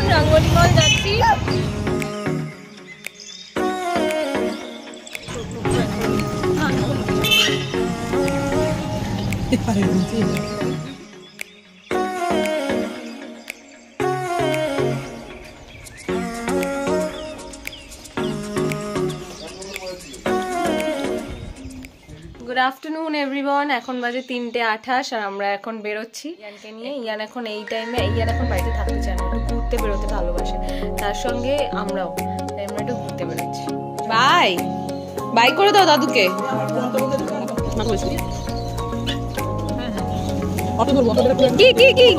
এখন রঙ্গলি মল যাচ্ছি good afternoon everyone এখন বাজে তিনটে আঠাশ আর আমরা এখন বেরোচ্ছি। ইয়ানকে নিয়ে। ইয়ান এখন এই টাইমে ইয়ান এখন বাড়িতে থাকতে চায় না। একটু ঘুরতে বেরোতে ভালোবাসে। তার সঙ্গে আমরাও। তাই আমরা একটু ঘুরতে বেরোচ্ছি। বাই। বাই করে দাও দাদুকে। কি কি কি?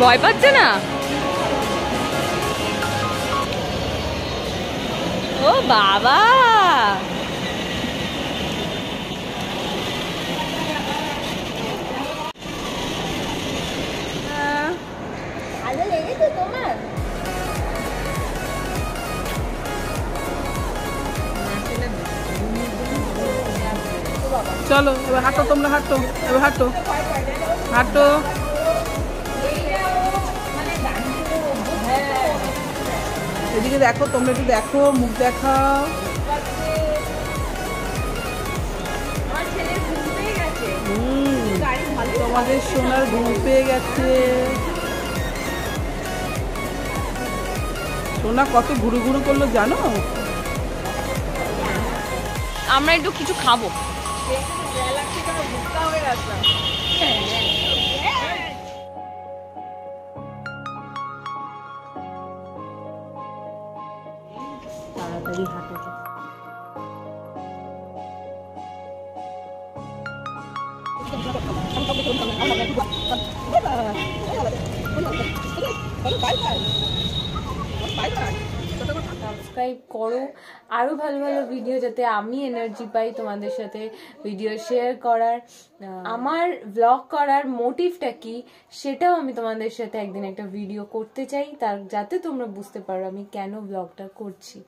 ভয় পাচ্ছে না? ও বাবা! চলো এবার হাঁটো তোমরা হাঁটো এবার হাঁটো। হাঁটো। এদিকে দেখো তোমরা একটু দেখো মুখ দেখা হুম, তোমাদের সোনার ঘুম পেয়ে গেছে। সোনা কত ঘুরু ঘুরু করল জানো? আমরা একটু কিছু খাব। তাড়াতাড়ি হাঁটো সাবস্ক্রাইব করো। আরও ভালো ভালো ভিডিও যাতে আমি এনার্জি পাই তোমাদের সাথে ভিডিও শেয়ার করার। আহ, আমার ব্লগ করার মোটিভটা কি সেটাও আমি তোমাদের সাথে একদিন একটা ভিডিও করতে চাই তার যাতে তোমরা বুঝতে পারো আমি কেন ব্লগটা করছি।